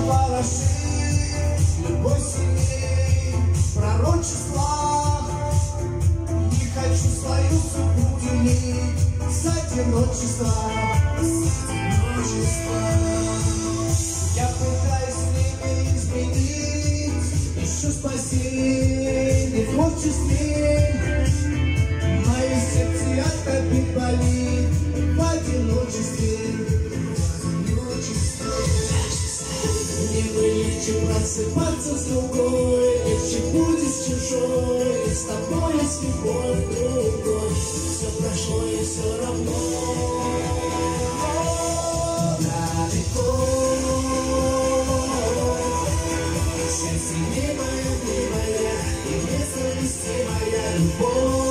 ворошит любовь сильней пророчества. Не хочу свою судьбу делить с одиночества. С одиночества. Я пытаюсь время изменить, ищу спасение в творчестве. Мое сердце от обид болит легче просыпаться с другой, легче будет с чужой, с тобой есть любовь другой. Все прошло и все равно. Сердце милое, милая, и несовместимая любовь.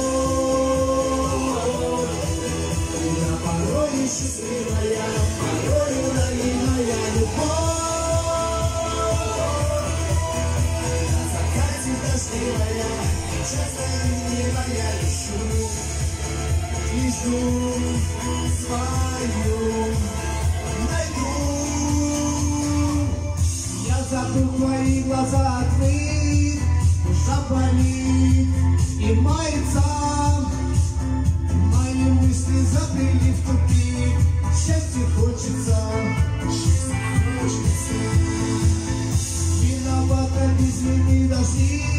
Забыл твои глаза открыть, душа болит и мается. Мои забыли в. Счастье хочется. Виновата без вины дожди,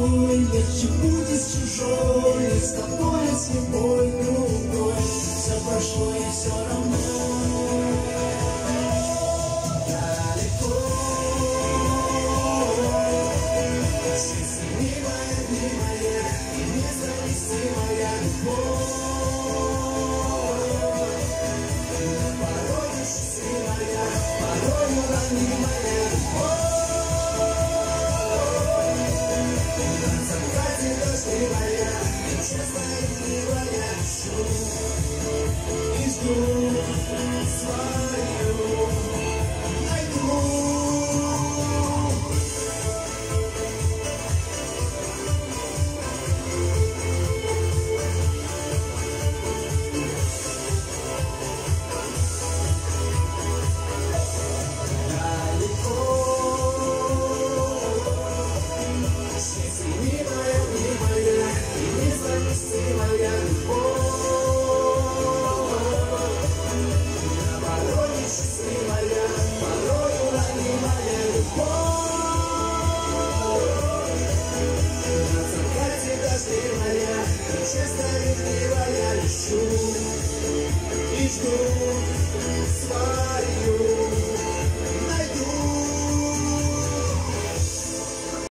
другой, легче будет с чужой, с тобой, с любой другой. Все прошло и все равно честно ленивая ищу и жду